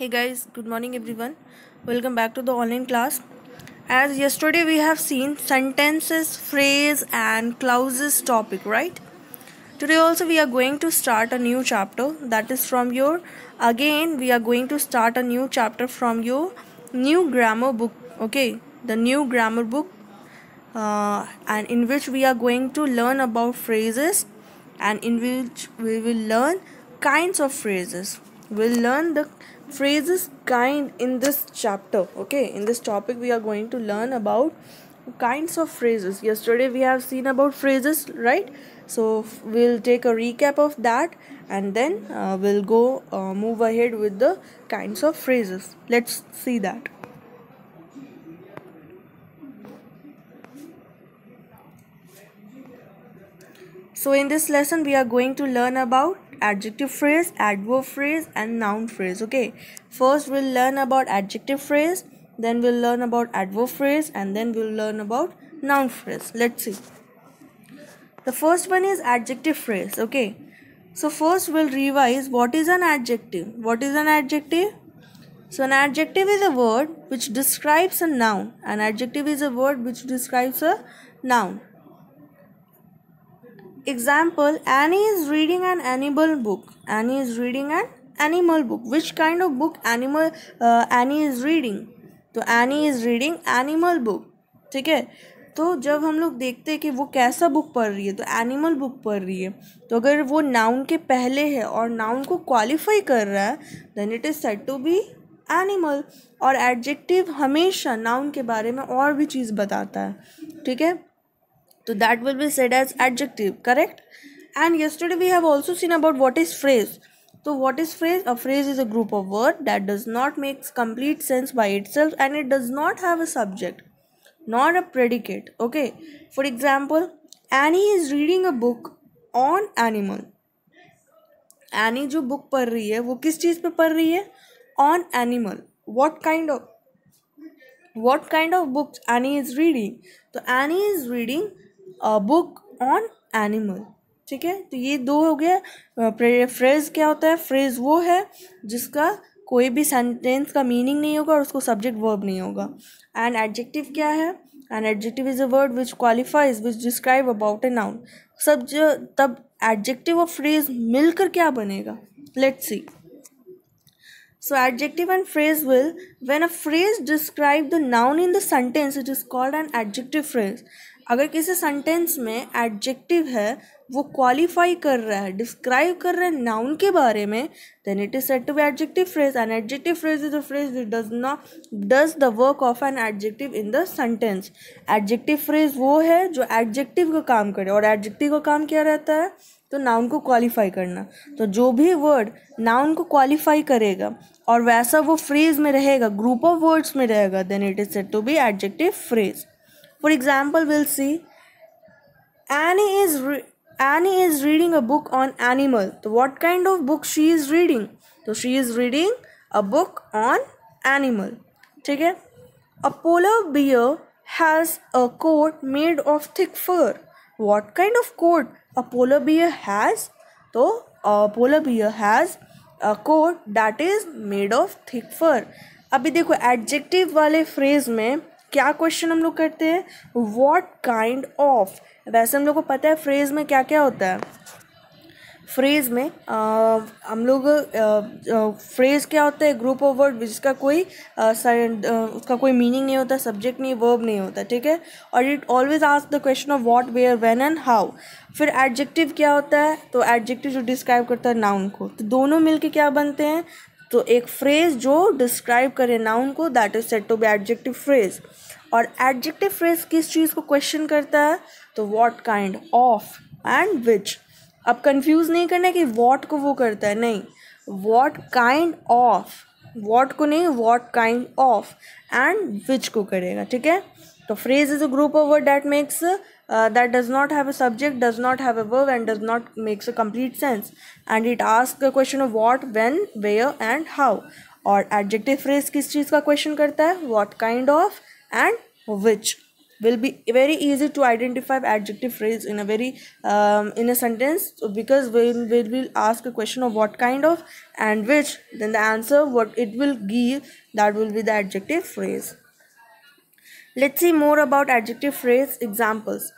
hey guys good morning everyone. Welcome back to the online class. As yesterday we have seen sentences phrase and clauses topic right? Today also we are going to start a new chapter. That is from your again we are going to start a new chapter from your new grammar book okay? The new grammar book uh, and in which we are going to learn about phrases and in which we will learn kinds of phrases. We'll learn the phrases kind in this chapter okay? In this topic we are going to learn about kinds of phrases. Yesterday we have seen about phrases right? So we'll take a recap of that and then uh, we'll go uh, move ahead with the kinds of phrases. Let's see that. So in this lesson we are going to learn about adjective phrase adverb phrase and noun phrase okay? First we'll learn about adjective phrase then we'll learn about adverb phrase and then we'll learn about noun phrase. Let's see. The first one is adjective phrase okay? So first we'll revise what is an adjective. What is an adjective? So an adjective is a word which describes a noun. An adjective is a word which describes a noun Example Annie is reading an animal book. Annie is reading an animal book. Which kind of book animal uh, Annie is reading? तो Annie is reading animal book ठीक है तो जब हम लोग देखते हैं कि वो कैसा बुक पढ़ रही है तो एनिमल बुक पढ़ रही है तो अगर वो नाउन के पहले है और नाउन को क्वालिफाई कर रहा है then it is set to be animal और एडजेक्टिव हमेशा नाउन के बारे में और भी चीज़ बताता है ठीक है So that will be said as adjective, correct? And yesterday we have also seen about what is phrase. So what is phrase? A phrase is a group of word that does not make complete sense by itself and it does not have a subject, nor a predicate. Okay. For example, Annie is reading a book on animal. Annie जो book पढ़ रही है वो किस चीज़ पे पढ़ रही है on animal what kind of what kind of books Annie is reading तो any is reading Book on animal ठीक है? तो ये दो हो गया। फ्रेज क्या होता है? फ्रेज वो है जिसका कोई भी सेंटेंस का मीनिंग नहीं होगा और उसको सब्जेक्ट वर्ब नहीं होगा। एंड एडजेक्टिव क्या है? And adjective is a word which qualifies which describe about a noun सब जो, तब एडजेक्टिव और फ्रेज मिलकर क्या बनेगा? Let's see So, adjective and phrase will, when a phrase describe the noun in the sentence, it is called an adjective phrase. अगर किसी sentence में एडजेक्टिव है, वो क्वालिफाई कर रहा है डिस्क्राइब कर रहा है नाउन के बारे में then it is set to be adjective phrase an adjective phrase is a phrase which does not does the work of an adjective in the sentence adjective phrase वो है जो एडजेक्टिव का काम करे, और एडजेक्टिव का काम क्या रहता है? तो नाउन को क्वालिफाई करना। तो जो भी वर्ड नाउन को क्वालिफाई करेगा, और वैसा वो फ्रेज में रहेगा ग्रुप ऑफ़ वर्ड्स में रहेगा then it is set to be adjective phrase For example, we'll see Annie is Annie is reading a book on animal. So what kind of book she is reading? So she is reading a book on animal. ठीक है A polar bear has a coat made of thick fur. What kind of coat a polar bear has? तो a polar bear has a coat that is made of thick fur. अभी देखो adjective वाले phrase में क्या question हम लोग करते हैं? वॉट काइंड ऑफ़ वैसे हम लोग को पता है फ्रेज में क्या क्या होता है? फ्रेज में आ, हम लोग फ्रेज क्या होता है? ग्रुप ऑफ़ वर्ड जिसका कोई आ, उसका कोई मीनिंग नहीं होता सब्जेक्ट नहीं वर्ब नहीं होता ठीक है? और it always ask the question of what where when and how फिर एडजेक्टिव क्या होता है? तो एडजेक्टिव जो डिस्क्राइब करता है नाउन को. तो दोनों मिलके क्या बनते हैं? तो एक फ्रेज जो डिस्क्राइब करे नाउन को that is set to be adjective phrase और एडजेक्टिव फ्रेज किस चीज़ को क्वेश्चन करता है? तो what kind of and which अब कंफ्यूज नहीं करना कि वॉट को वो करता है, नहीं. वॉट काइंड ऑफ़ वॉट को नहीं what kind of and which को करेगा, ठीक है? तो phrase is a group of word that makes uh, that does not have a subject does not have a verb and does not makes a complete sense and it asks the question of what when where and how और adjective phrase किस चीज़ का question करता है what kind of and which will be very easy to identify adjective phrase in a very um, in a sentence so because when we will ask a question of what kind of and which then the answer what it will give that will be the adjective phrase let's see more about adjective phrase examples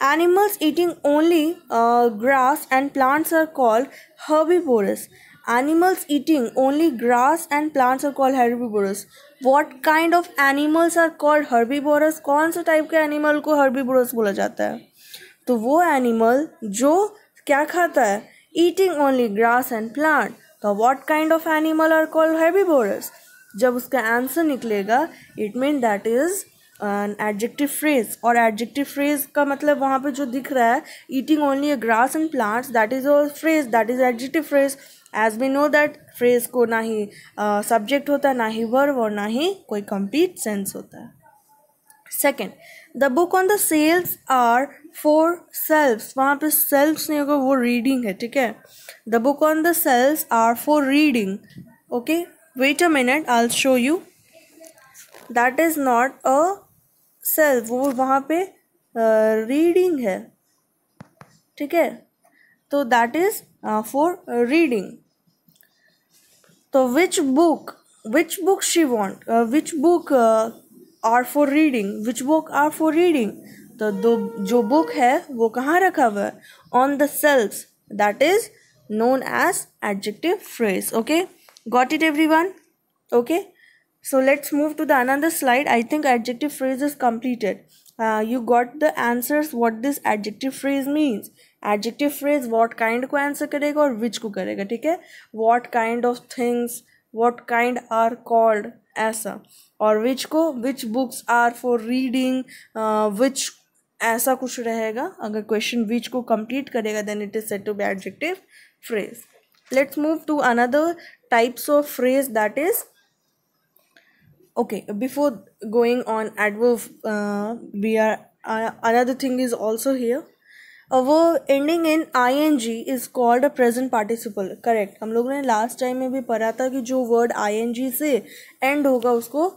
Animals eating only uh, grass and plants are called herbivorous Animals eating only grass and plants are called herbivorous. What kind of animals are called herbivorous? कौन सा type के animal को herbivorous बोला जाता है तो वो animal जो क्या खाता है eating only grass and plant तो what kind of animal are called herbivorous जब उसका आंसर निकलेगा it mean that is adjective phrase और एडजेक्टिव फ्रेज का मतलब वहाँ पे जो दिख रहा है eating only a grass and plants that is a phrase that is adjective phrase as we know that phrase को ना ही सब्जेक्ट uh, होता है ना ही वर्ब और ना ही कोई कंप्लीट सेंस होता है. Second the book on the shelves are for shelves वहाँ पे सेल्फ्स नहीं होगा वो रीडिंग है ठीक है? The book on the shelves are for reading okay wait a minute I show you that is not a shelf वो वहाँ पे रीडिंग है। ठीक है? तो दैट इज़ फॉर रीडिंग तो which book which book she want which book are for reading which book are for reading तो दो, जो बुक है, वो कहाँ रखा हुआ है? On the shelf that is known as adjective phrase, okay? Got it, everyone? Okay? so let's move to the another slide i think adjective phrase is completed uh, you got the answers what this adjective phrase means adjective phrase what kind को answer करेगा और विच को करेगा ठीक है what kind of things what kind are called ऐसा और विच को which books are for reading which ऐसा कुछ रहेगा अगर क्वेश्चन विच को कंप्लीट करेगा then it is set to be adjective phrase let's move to another types of phrase that is Okay before going on adverb uh, we are uh, another thing is also here. Ending in I N G is called a present participle correct हम लोगों ने last time में भी पढ़ा था कि जो word जी से एंड होगा उसको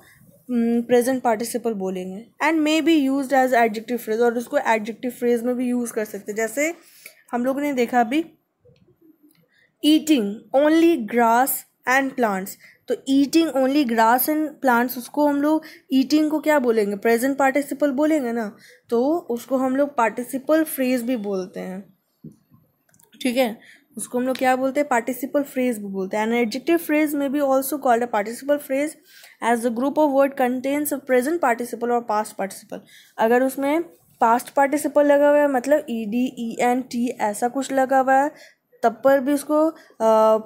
प्रेजेंट hmm, पार्टिसिपल बोलेंगे। And may be use as adjective phrase और उसको एडजेक्टिव फ्रेज में भी यूज़ कर सकते जैसे हम लोगों ने देखा अभी eating only grass and plants तो eating only grass and plants उसको हम लोग ईटिंग को क्या बोलेंगे? प्रेजेंट पार्टिसिपल बोलेंगे ना? तो उसको हम लोग पार्टिसिपल फ्रेज भी बोलते हैं। ठीक है? उसको हम लोग क्या बोलते हैं? पार्टिसिपल फ्रेज भी बोलते हैं। एन एडजेक्टिव फ्रेज में भी also called a participle phrase as the group of word contains present participle और पास्ट पार्टिसिपल अगर उसमें पास्ट पार्टिसिपल लगा हुआ है मतलब E D E N T ऐसा कुछ लगा हुआ है तब पर भी उसको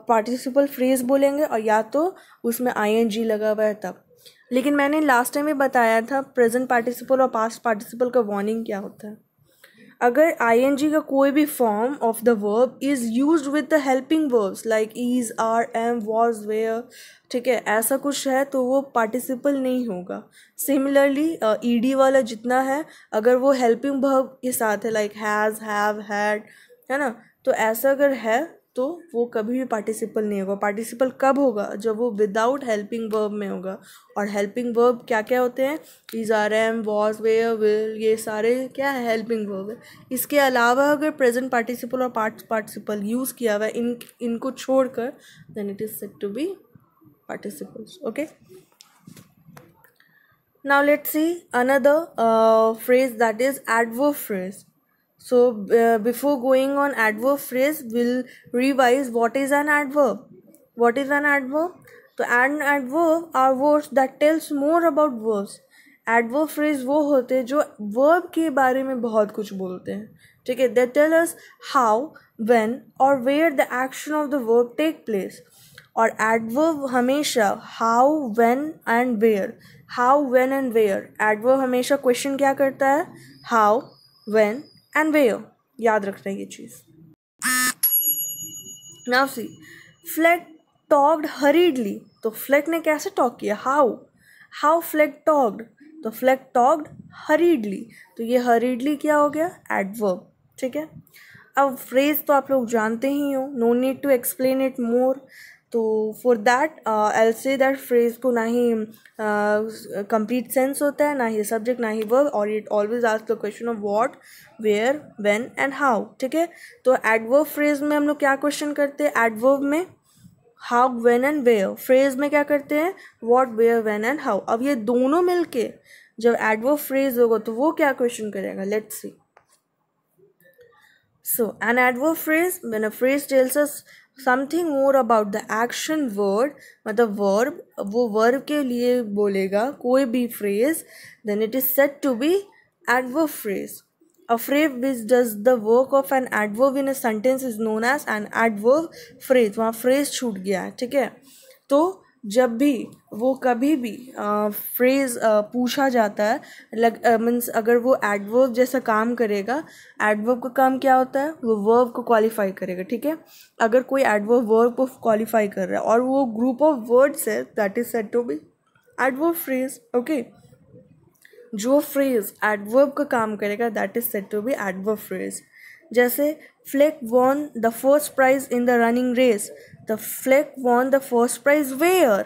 पार्टिसिपल फ्रेज बोलेंगे और या तो उसमें आई एन जी लगा हुआ है तब। लेकिन मैंने लास्ट टाइम भी बताया था प्रेजेंट पार्टिसिपल और पास्ट पार्टिसिपल का वार्निंग क्या होता है। अगर आई एन जी का कोई भी form of the verb is use with the helping verbs like is are am was were ठीक है, ऐसा कुछ है तो वो पार्टिसिपल नहीं होगा। सिमिलरली ई डी वाला जितना है, अगर वो हेल्पिंग वर्ब के साथ है लाइक हैज़ हैव हैड है ना तो ऐसा अगर है तो वो कभी भी पार्टिसिपल नहीं होगा। पार्टिसिपल कब होगा? जब वो विदाउट हेल्पिंग वर्ब में होगा। और हेल्पिंग वर्ब क्या क्या होते हैं? Is are am was were will ये सारे क्या है हेल्पिंग वर्ब है इसके अलावा अगर प्रेजेंट पार्टिसिपल और पार्ट पार्टिसिपल यूज़ किया हुआ है, इन, इनको छोड़कर then it is set to be participles okay now let's see another phrase that is adverb phrase. So uh, before going on adverb phrase, we'll revise what is an adverb. What is an adverb? तो an adverb are words that tells more about verbs. Adverb phrase वो होते हैं जो verb के बारे में बहुत कुछ बोलते हैं ठीक है they tell us how when और where the action of the verb take place और एडवर्ब हमेशा how when and where how when and where adverb हमेशा क्वेश्चन क्या करता है हाउ व्हेन एंड वेयर याद रखना ये चीज़। Now see flat talked hurriedly तो फ्लैग ने कैसे टॉक किया? हाउ हाउ फ्लैट टॉक्ड तो फ्लैट टॉक्ड हरीडली तो ये हरीडली क्या हो गया? एडवर्ब ठीक है? अब फ्रेज तो आप लोग जानते ही हो no need to explain it more तो फॉर दैट एल से दैट फ्रेज को ना ही कंप्लीट uh, सेंस होता है ना ही सब्जेक्ट ना ही वर्ब और it always ask the question of what where when and how ठीक है? तो एडवर्ब फ्रेज में हम लोग क्या क्वेश्चन करते हैं? एडवर्ब में how when and where phrase में क्या करते हैं? What where when and how अब ये दोनों मिलके जब एडवर्ब फ्रेज होगा तो वो क्या क्वेश्चन करेगा? Let's see so an adverb phrase when a phrase tells us something more about the action word मतलब वर्ब वो वर्ब के लिए बोलेगा कोई भी phrase then it is set to be adverb phrase a phrase which does the work of an adverb in a sentence is known as an adverb phrase वहाँ phrase छूट गया ठीक है? तो जब भी, वो कभी भी फ्रेज पूछा जाता है, लग मीन्स अगर वो एडवर्ब जैसा काम करेगा एडवर्ब का काम क्या होता है? वो वर्ब को क्वालिफाई करेगा, ठीक है? अगर कोई एडवर्ब वर्ब को क्वालिफाई कर रहा है, और वो ग्रुप ऑफ़ वर्ड्स है that is set to be adverb phrase okay जो फ्रेज एडवर्ब का काम करेगा that is set to be adverb phrase जैसे Flake won the first prize in the running race the Flake won the first prize where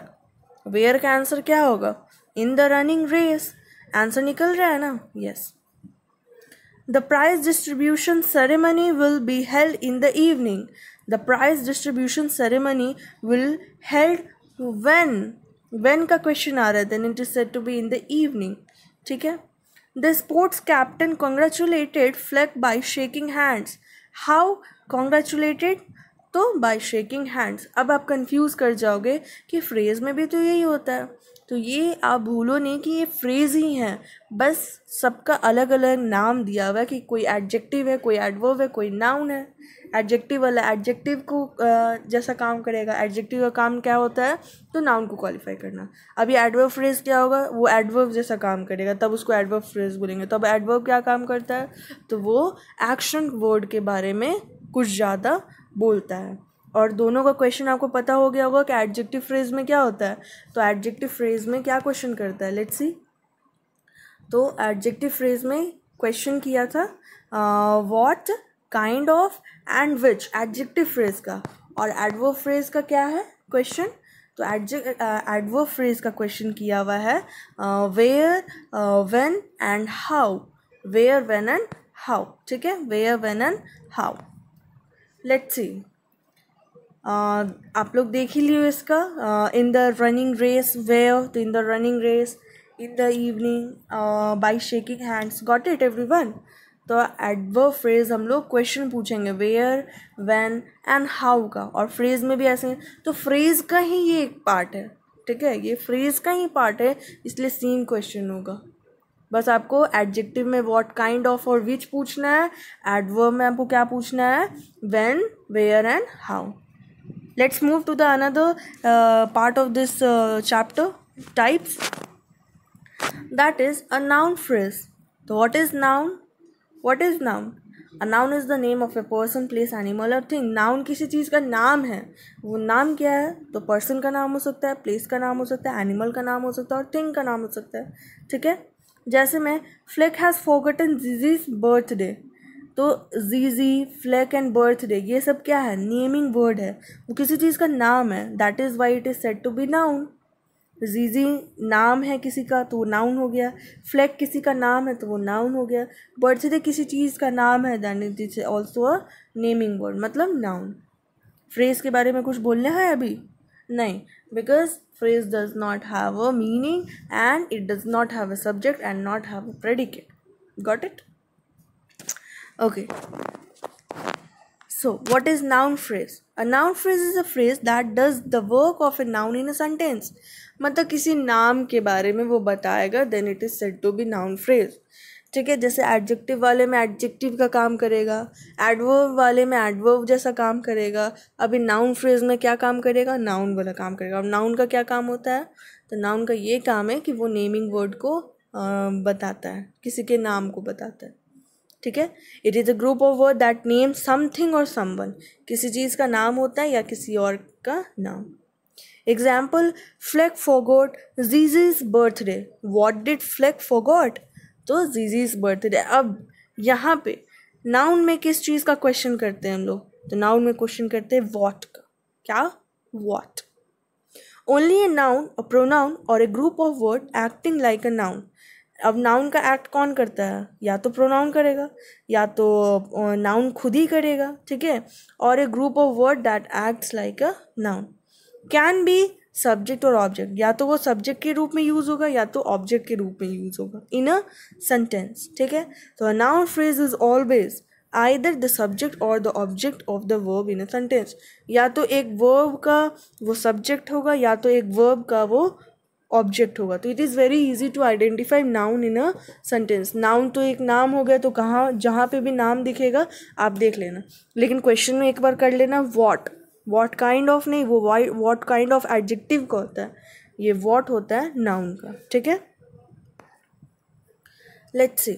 where का answer क्या होगा? In the running race answer निकल रहा है ना? Yes the prize distribution ceremony will be held in the evening the prize distribution ceremony will held when when का question आ रहा है? Then it is set to be in the evening ठीक है? The sports captain congratulated flag by shaking hands how congratulated तो by shaking hands अब आप confuse कर जाओगे कि फ्रेज़ में भी तो यही होता है। तो ये आप भूलो नहीं कि ये फ्रेज़ ही हैं। बस सबका अलग अलग नाम दिया हुआ है कि कोई एडजेक्टिव है, कोई एडवर्ब है, कोई नाउन है। एडजेक्टिव वाला एडजेक्टिव को जैसा काम करेगा एडजेक्टिव का काम क्या होता है? तो नाउन को क्वालिफाई करना। अभी एडवर्ब फ्रेज क्या होगा? वो एडवर्ब जैसा काम करेगा, तब उसको एडवर्ब फ्रेज बोलेंगे। तब एडवर्ब क्या काम करता है? तो वो एक्शन वर्ड के बारे में कुछ ज़्यादा बोलता है। और दोनों का क्वेश्चन आपको पता हो गया होगा कि एडजेक्टिव फ्रेज में क्या होता है। तो एडजेक्टिव फ्रेज में क्या क्वेश्चन करता है? लेट्स सी तो एडजेक्टिव फ्रेज में क्वेश्चन किया था what kind of and which adjective phrase का। और एडवर्ब फ्रेज का क्या है? क्वेश्चन तो एडवर्ब फ्रेज का क्वेश्चन किया हुआ है where when and how where when and how ठीक है? Where when and how let's see आप लोग देख ही लियो इसका। इन द रनिंग रेस तो in the running race in the evening by shaking hands got it everyone तो एडवर्ब फ्रेज हम लोग क्वेश्चन पूछेंगे वेयर वैन एंड हाउ का। और फ्रेज में भी ऐसे हैं। तो फ्रेज का ही ये एक पार्ट है, ठीक है? ये फ्रेज का ही पार्ट है, इसलिए सेम क्वेश्चन होगा। बस आपको एडजेक्टिव में व्हाट काइंड ऑफ़ और विच पूछना है एडवर्ब में आपको क्या पूछना है when where and how let's move to the another part of this chapter types that is a noun phrase तो what is noun what is noun a noun is the name of a person place animal और thing noun किसी चीज़ का नाम है। वो नाम क्या है? तो पर्सन का नाम हो सकता है प्लेस का नाम हो सकता है एनिमल का नाम हो सकता है और थिंग का नाम हो सकता है। ठीक है? जैसे मैं Flake has forgotten Gigi's birthday तो जीजी फ्लैक एंड बर्थडे ये सब क्या है? नेमिंग वर्ड है. वो किसी चीज़ का नाम है. That is why it is set to be noun Gigi नाम है किसी का तो वो नाउन हो गया. फ्लैग किसी का नाम है तो वो नाउन हो गया. बर्थडे किसी चीज़ का नाम है then it is also a naming word मतलब नाउन फ्रेज के बारे में कुछ बोलना है अभी? नहीं. Because phrase does not have a meaning and it does not have a subject and not have a predicate got it okay so what is noun phrase a noun phrase is a phrase that does the work of a noun in a sentence मतलब किसी नाम के बारे में वो बताएगा then it is said to be noun phrase ठीक है, जैसे एडजेक्टिव वाले में एडजेक्टिव का काम करेगा एडवर्ब वाले में एडवर्ब जैसा काम करेगा, अभी नाउन फ्रेज में क्या काम करेगा? नाउन वाला काम करेगा। अब नाउन का क्या काम होता है? तो नाउन का ये काम है कि वो नेमिंग वर्ड को बताता है, किसी के नाम को बताता है। ठीक है? It is a group of word that name something और समवन किसी चीज़ का नाम होता है या किसी और का नाम। Example Flake forgot Gigi's birthday what did Flake forgot तो जीजीज बर्थडे अब यहाँ पे नाउन में किस चीज़ का क्वेश्चन करते हैं हम लोग? तो नाउन में क्वेश्चन करते हैं वॉट का। क्या? What only a noun a pronoun और a group of word acting like a noun अब नाउन का एक्ट कौन करता है? या तो प्रोनाउन करेगा, या तो नाउन खुद ही करेगा, ठीक है? और a group of word that acts like a noun can be subject और ऑब्जेक्ट या तो वो सब्जेक्ट के रूप में यूज़ होगा, या तो ऑब्जेक्ट के रूप में यूज़ होगा. इन अ सेंटेंस ठीक है? तो noun phrase is always either the subject और the object of the verb in a sentence या तो एक वर्ब का वो सब्जेक्ट होगा, या तो एक वर्ब का वो ऑब्जेक्ट होगा. तो it is very easy to identify noun in a sentence noun तो एक नाम हो गया तो कहाँ, जहाँ पे भी नाम दिखेगा, आप देख लेना. लेकिन क्वेश्चन में एक बार कर लेना वॉट वॉट काइंड ऑफ़ नहीं, वो why what kind of adjective का होता है। ये वॉट होता है नाउन का, ठीक है? Let's see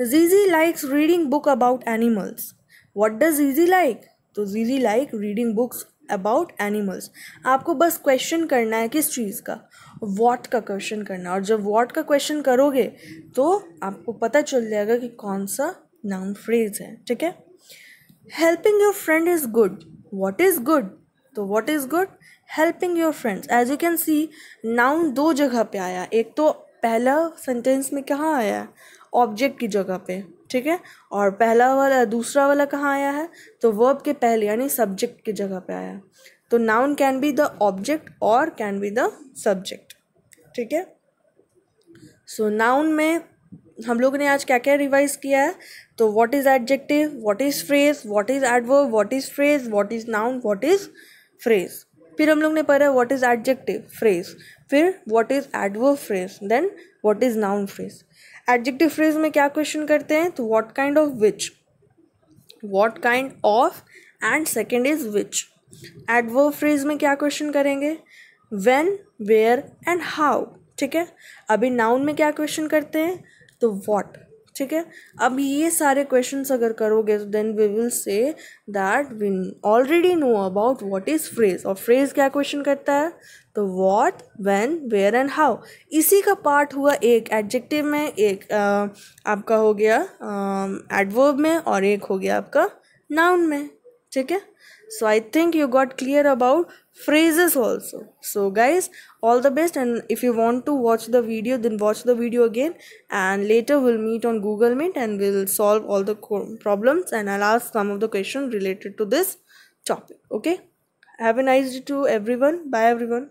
Gigi likes reading book about animals what does Gigi like तो Gigi like reading books about animals आपको बस क्वेश्चन करना है किस चीज़ का? वॉट का क्वेश्चन करना और जब वॉट का क्वेश्चन करोगे तो आपको पता चल जाएगा कि कौन सा नाउन फ्रेज है, ठीक है? Helping your friend is good what is good तो what is good helping your friends as you can see noun दो जगह पे आया एक तो पहला सेंटेंस में कहाँ आया है? ऑब्जेक्ट की जगह पे, ठीक है? और पहला वाला, दूसरा वाला कहाँ आया है? तो वर्ब के पहले, यानी सब्जेक्ट की जगह पे आया तो noun can be the object और कैन बी द सब्जेक्ट ठीक है? सो नाउन में हम लोगों ने आज क्या क्या रिवाइज किया है? तो what is adjective what is phrase what is adverb what is phrase what is noun what is phrase फिर हम लोग ने पढ़ा व्हाट इज़ एडजेक्टिव फ्रेज फिर what is adverb phrase then what is noun phrase adjective phrase में क्या question करते हैं? तो what kind of which what kind of and second is which adverb phrase में क्या क्वेश्चन करेंगे? वेन वेयर एंड हाउ ठीक है? अभी नाउन में क्या क्वेश्चन करते हैं? तो वॉट ठीक है? अब ये सारे क्वेश्चन अगर करोगे तो then we will say that we already know about what is phrase और फ्रेज क्या क्वेश्चन करता है? तो what when where and how इसी का पार्ट हुआ एक एडजेक्टिव में एक आ, आपका हो गया एडवर्ब में और एक हो गया आपका नाउन में। ठीक है so i think you got clear about phrases also so guys all the best and if you want to watch the video then watch the video again and later we'll meet on google meet and we'll solve all the problems and i'll ask some of the questions related to this topic okay have a nice day to everyone bye everyone